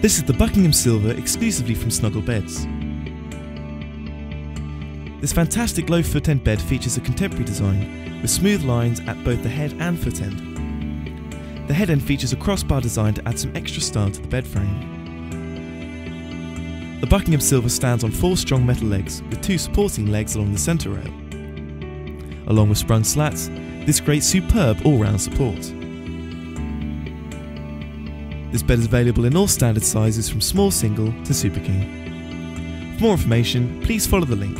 This is the Buckingham Silver exclusively from Snuggle Beds. This fantastic low foot end bed features a contemporary design with smooth lines at both the head and foot end. The head end features a crossbar design to add some extra style to the bed frame. The Buckingham Silver stands on four strong metal legs with two supporting legs along the centre rail. Along with sprung slats, this creates superb all-round support. This bed is available in all standard sizes from small single to super king. For more information, please follow the link